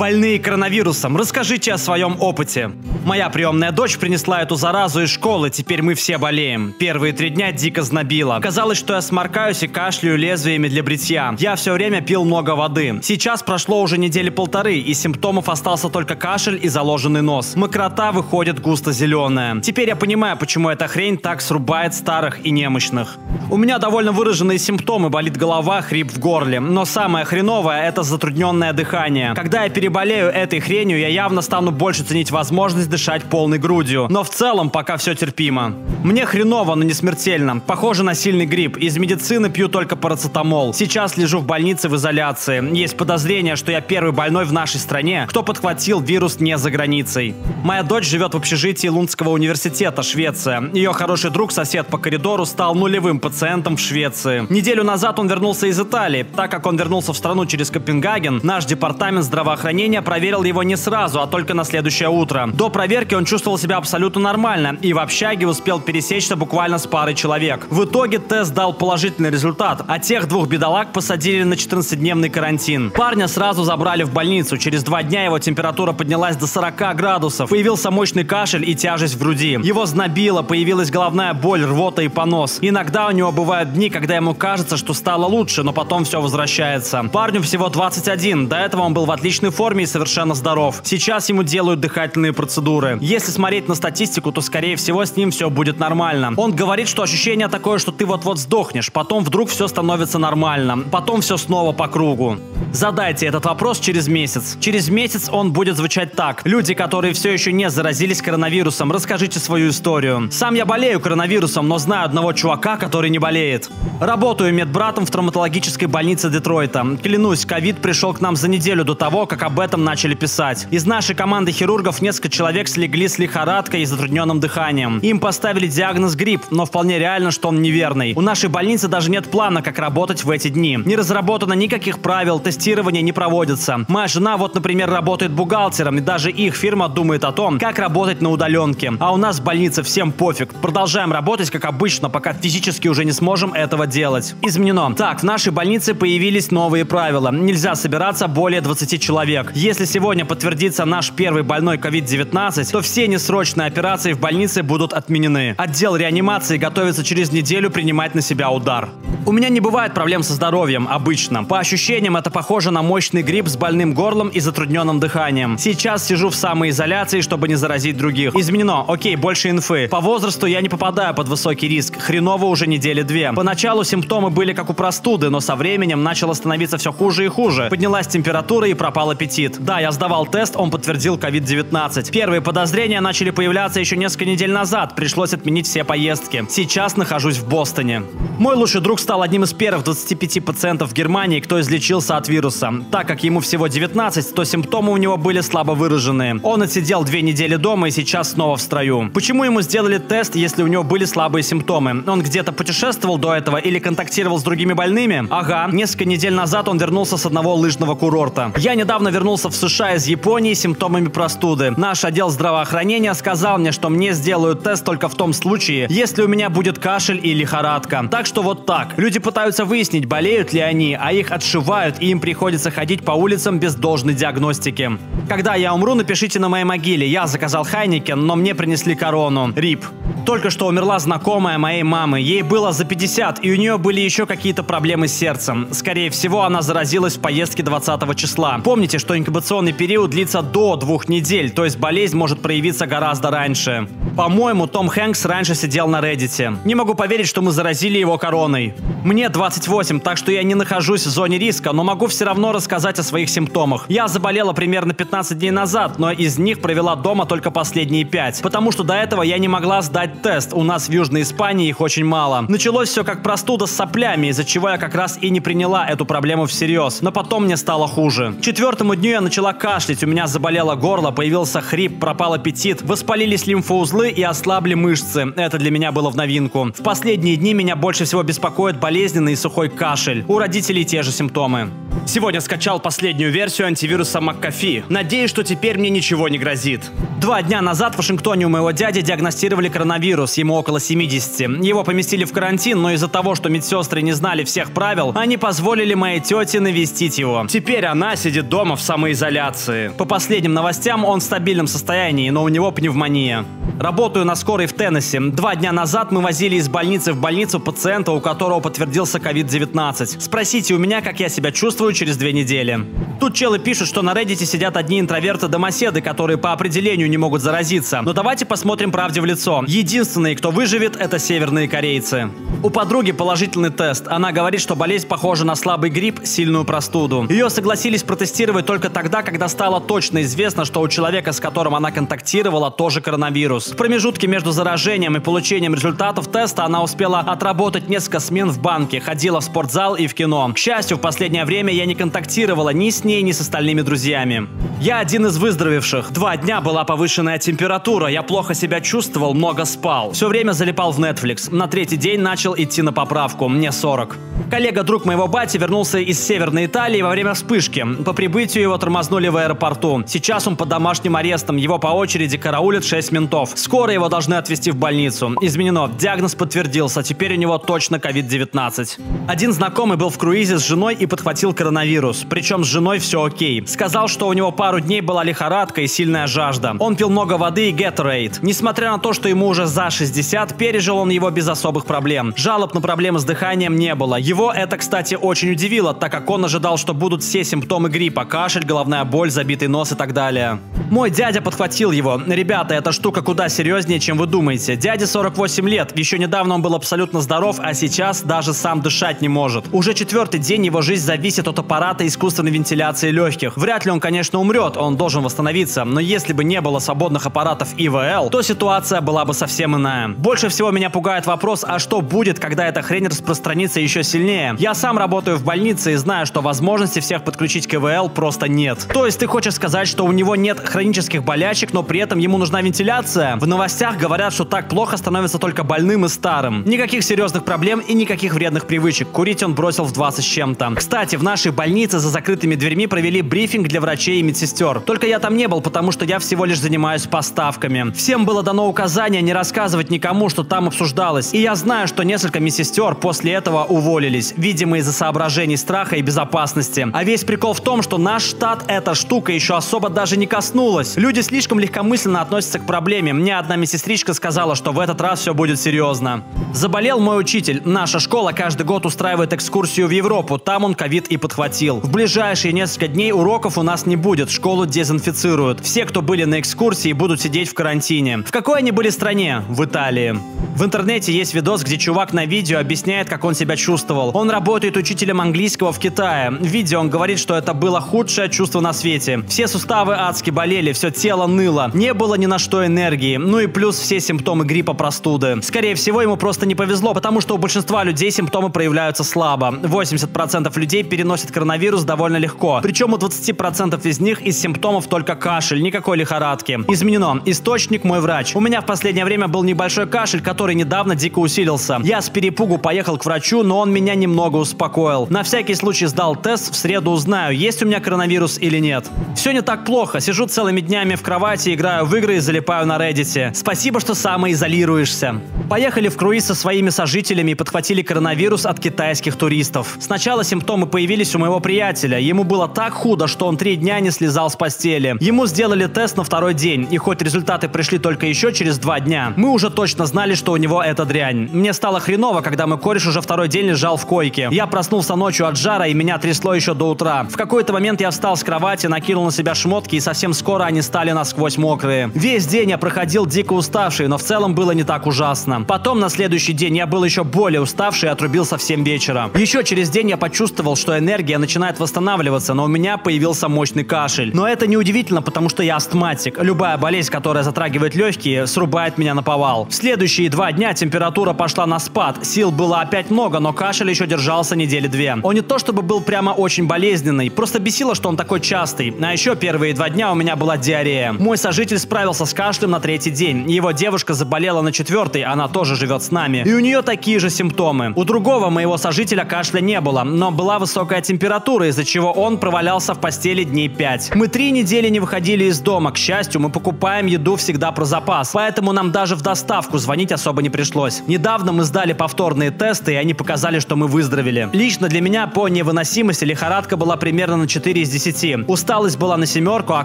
Больные коронавирусом, расскажите о своем опыте. Моя приемная дочь принесла эту заразу из школы, теперь мы все болеем. Первые три дня дико знобило. Казалось, что я сморкаюсь и кашляю лезвиями для бритья. Я все время пил много воды. Сейчас прошло уже недели полторы, и симптомов остался только кашель и заложенный нос. Мокрота выходит густо-зеленая. Теперь я понимаю, почему эта хрень так срубает старых и немощных. У меня довольно выраженные симптомы, болит голова, хрип в горле. Но самое хреновое – это затрудненное дыхание. Когда я переболею этой хренью, я явно стану больше ценить возможность дышать полной грудью. Но в целом пока все терпимо. Мне хреново, но не смертельно. Похоже на сильный грипп. Из медицины пью только парацетамол. Сейчас лежу в больнице в изоляции. Есть подозрение, что я первый больной в нашей стране, кто подхватил вирус не за границей. Моя дочь живет в общежитии Лундского университета, Швеция. Ее хороший друг, сосед по коридору, стал нулевым пациентом в Швеции. Неделю назад он вернулся из Италии. Так как он вернулся в страну через Копенгаген, наш департамент здравоохранения здравоохранения проверил его не сразу, а только на следующее утро. До проверки он чувствовал себя абсолютно нормально и в общаге успел пересечься буквально с парой человек. В итоге тест дал положительный результат, а тех двух бедолаг посадили на 14-дневный карантин. Парня сразу забрали в больницу. Через два дня его температура поднялась до 40 градусов. Появился мощный кашель и тяжесть в груди. Его знобило, появилась головная боль, рвота и понос. Иногда у него бывают дни, когда ему кажется, что стало лучше, но потом все возвращается. Парню всего 21. До этого он был в отличной форме и совершенно здоров. Сейчас ему делают дыхательные процедуры. Если смотреть на статистику, то скорее всего с ним все будет нормально. Он говорит, что ощущение такое, что ты вот-вот сдохнешь, потом вдруг все становится нормально, потом все снова по кругу. Задайте этот вопрос через месяц. Через месяц он будет звучать так. Люди, которые все еще не заразились коронавирусом, расскажите свою историю. Сам я болею коронавирусом, но знаю одного чувака, который не болеет. Работаю медбратом в травматологической больнице Детройта. Клянусь, ковид пришел к нам за неделю до того, как об этом начали писать. Из нашей команды хирургов несколько человек слегли с лихорадкой и затрудненным дыханием. Им поставили диагноз грипп, но вполне реально, что он неверный. У нашей больницы даже нет плана, как работать в эти дни. Не разработано никаких правил, тестирования не проводится. Моя жена вот, например, работает бухгалтером, и даже их фирма думает о том, как работать на удаленке. А у нас в больнице всем пофиг. Продолжаем работать, как обычно, пока физически уже не сможем этого делать. Изменено. Так, в нашей больнице появились новые правила. Нельзя собираться более 20 человек человек. Если сегодня подтвердится наш первый больной COVID-19, то все несрочные операции в больнице будут отменены. Отдел реанимации готовится через неделю принимать на себя удар. У меня не бывает проблем со здоровьем, обычно. По ощущениям, это похоже на мощный грипп с больным горлом и затрудненным дыханием. Сейчас сижу в самоизоляции, чтобы не заразить других. Изменено. Окей, больше инфы. По возрасту я не попадаю под высокий риск. Хреново уже недели две. Поначалу симптомы были как у простуды, но со временем начало становиться все хуже и хуже. Поднялась температура и пропал аппетит. Да, я сдавал тест, он подтвердил COVID-19. Первые подозрения начали появляться еще несколько недель назад. Пришлось отменить все поездки. Сейчас нахожусь в Бостоне. Мой лучший друг стал одним из первых 25 пациентов в Германии, кто излечился от вируса. Так как ему всего 19, то симптомы у него были слабо выраженные. Он отсидел две недели дома и сейчас снова в строю. Почему ему сделали тест, если у него были слабые симптомы? Он где-то путешествовал до этого или контактировал с другими больными? Ага, несколько недель назад он вернулся с одного лыжного курорта. Я недавно вернулся в США из Японии с симптомами простуды. Наш отдел здравоохранения сказал мне, что мне сделают тест только в том случае, если у меня будет кашель и лихорадка. Так что вот так. Люди пытаются выяснить, болеют ли они, а их отшивают, и им приходится ходить по улицам без должной диагностики. Когда я умру, напишите на моей могиле. Я заказал Хайникен, но мне принесли корону. Рип. Только что умерла знакомая моей мамы. Ей было за 50, и у нее были еще какие-то проблемы с сердцем. Скорее всего, она заразилась в поездке 20 числа. Помните, что инкубационный период длится до двух недель, то есть болезнь может проявиться гораздо раньше. По-моему, Том Хэнкс раньше сидел на Reddit. Не могу поверить, что мы заразили его короной. Мне 28, так что я не нахожусь в зоне риска, но могу все равно рассказать о своих симптомах. Я заболела примерно 15 дней назад, но из них провела дома только последние 5, потому что до этого я не могла сдать тест. У нас в Южной Испании их очень мало. Началось все как простуда с соплями, из-за чего я как раз и не приняла эту проблему всерьез, но потом мне стало хуже. К четвертому дню я начала кашлять, у меня заболело горло, появился хрип, пропал аппетит, воспалились лимфоузлы и ослабли мышцы. Это для меня было в новинку. В последние дни меня больше всего беспокоит болезненный и сухой кашель. У родителей те же симптомы. Сегодня скачал последнюю версию антивируса McAfee. Надеюсь, что теперь мне ничего не грозит. Два дня назад в Вашингтоне у моего дяди диагностировали коронавирус, ему около 70. Его поместили в карантин, но из-за того, что медсестры не знали всех правил, они позволили моей тете навестить его. Теперь она сидит дома в самоизоляции. По последним новостям, он в стабильном состоянии, но у него пневмония. Работаю на скорой в Теннесси. Два дня назад мы возили из больницы в больницу пациента, у которого подтвердился COVID-19. Спросите у меня, как я себя чувствую через две недели. Тут челы пишут, что на Reddit сидят одни интроверты-домоседы, которые по определению не могут заразиться. Но давайте посмотрим правде в лицо. Единственные, кто выживет, это северные корейцы. У подруги положительный тест. Она говорит, что болезнь похожа на слабый грипп, сильную простуду. Ее согласились протестировать только тогда, когда стало точно известно, что у человека, с которым она контактировала, тоже коронавирус. В промежутке между заражением и получением результатов теста она успела отработать несколько смен в банке, ходила в спортзал и в кино. К счастью, в последнее время я не контактировала ни с ней, ни с остальными друзьями. Я один из выздоровевших. Два дня была повышенная температура, я плохо себя чувствовал, много спал. Все время залипал в Netflix. На третий день начал идти на поправку, мне 40. Коллега, друг моего бати, вернулся из Северной Италии во время вспышки. По прибытию его тормознули в аэропорту. Сейчас он под домашним арестом, его по очереди караулят 6 ментов. Скоро его должны отвезти в больницу. Изменено, диагноз подтвердился, теперь у него точно COVID-19. Один знакомый был в круизе с женой и подхватил коронавирус. Причем с женой все окей. Сказал, что у него пару дней была лихорадка и сильная жажда. Он пил много воды и Gatorade. Несмотря на то, что ему уже за 60, пережил он его без особых проблем. Жалоб на проблемы с дыханием не было. Его это, кстати, очень удивило, так как он ожидал, что будут все симптомы гриппа. Кашель, головная боль, забитый нос и так далее. Мой дядя подхватил его. Ребята, эта штука куда серьезнее, чем вы думаете. Дяде 48 лет. Еще недавно он был абсолютно здоров, а сейчас даже сам дышать не может. Уже четвертый день его жизнь зависит от аппарата искусственной вентиляции легких. Вряд ли он, конечно, умрет, он должен восстановиться. Но если бы не было свободных аппаратов ИВЛ, то ситуация была бы совсем иная. Больше всего меня пугает вопрос, а что будет, когда эта хрень распространится еще сильнее? Я сам работаю в больнице и знаю, что возможности всех подключить к ИВЛ просто нет. То есть ты хочешь сказать, что у него нет хронических болячек, но при этом ему нужна вентиляция? В новостях говорят, что так плохо становится только больным и старым. Никаких серьезных проблем и никаких вредных привычек. Курить он бросил в 20 с чем-то. Кстати, в нашей больнице за закрытыми дверьми провели брифинг для врачей и медсестер. Только я там не был, потому что я всего лишь занимаюсь поставками. Всем было дано указание не рассказывать никому, что там обсуждалось. И я знаю, что несколько медсестер после этого уволились, видимо из-за соображений страха и безопасности. А весь прикол в том, что наш штат эта штука еще особо даже не коснулась. Люди слишком легкомысленно относятся к проблеме. Мне одна медсестричка сказала, что в этот раз все будет серьезно. Заболел мой учитель. Наша школа каждый год устраивает экскурсию в Европу. Там он ковид и подхватил. В ближайшие несколько дней уроков у нас не будет. Школу дезинфицируют. Все, кто были на экскурсии, будут сидеть в карантине. В какой они были стране? В Италии. В интернете есть видос, где чувак на видео объясняет, как он себя чувствовал. Он работает учителем английского в Китае. В видео он говорит, что это было худшее чувство на свете. Все суставы адски болели, все тело ныло. Не было ни на что энергии. Ну и плюс все симптомы гриппа, простуды. Скорее всего, ему просто не повезло, потому что у большинства людей симптомы проявляются слабо. 80% людей переносят коронавирус довольно легко. Причем у 20% из них из симптомов только кашель, никакой лихорадки. Изменено. Источник мой врач. У меня в последнее время был небольшой кашель, который недавно дико усилился. Я с перепугу поехал к врачу, но он меня немного успокоил. На всякий случай сдал тест, в среду узнаю, есть у меня коронавирус или нет. Все не так плохо. Сижу целыми днями в кровати, играю в игры и залипаю на Reddit. Спасибо, что самоизолируешься. Поехали в круиз со своими сожителями и подхватили коронавирус от китайских туристов. Сначала симптомы появились у моего приятеля. Ему было так худо, что он три дня не слезал с постели. Ему сделали тест на второй день, и хоть результаты пришли только еще через два дня, мы уже точно знали, что у него эта дрянь. Мне стало хреново, когда мой кореш уже второй день лежал в койке. Я проснулся ночью от жара, и меня трясло еще до утра. В какой-то момент я встал с кровати, накинул на себя шмотки, и совсем скоро они стали насквозь мокрые. Весь день я проходил дико уставший, но в целом было не так ужасно. Потом на следующий день я был еще более уставший и отрубил совсем вечера. Еще через день я почувствовал, что энергия начинает восстанавливаться, но у меня появился мощный кашель. Но это не удивительно, потому что я астматик. Любая болезнь, которая затрагивает легкие, срубает меня на повал. В следующие два дня температура пошла на спад. Сил было опять много, но кашель еще держался недели две. Он не то чтобы был прямо очень болезненный, просто бесило, что он такой частый. А еще первые два дня у меня была диарея. Мой сожитель справился с кашлем на третий день. Его девушка заболела на четвертый, она тоже живет с нами. И у нее такие же симптомы. У другого моего сожителя кашля не было, но была высокая температура, из-за чего он провалялся в постели дней пять. Мы три недели не выходили из дома. К счастью, мы покупаем еду всегда про запас, поэтому нам даже в доставку звонить особо не пришлось. Недавно мы сдали повторные тесты, и они показали, что мы выздоровели. Лично для меня по невыносимости лихорадка была примерно на 4 из 10. Усталость была на семерку, а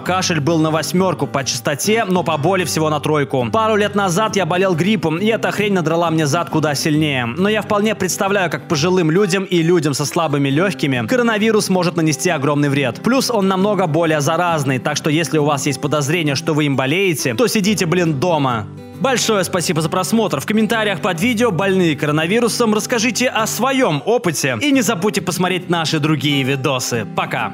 кашель был на восьмерку по частоте, но по боли всего на тройку. Пару лет назад я болел гриппом, и эта хрень надрала мне зад куда сильнее. Но я вполне представляю, как пожилым людям и людям со слабыми легкими коронавирус может нанести огромный вред. Плюс он намного более заразный, так что если у вас есть подозрение, что вы им болеете, то сидите, блин, дома. Большое спасибо за просмотр. В комментариях под видео «Больные коронавирусом» расскажите о своем опыте. И не забудьте посмотреть наши другие видосы. Пока!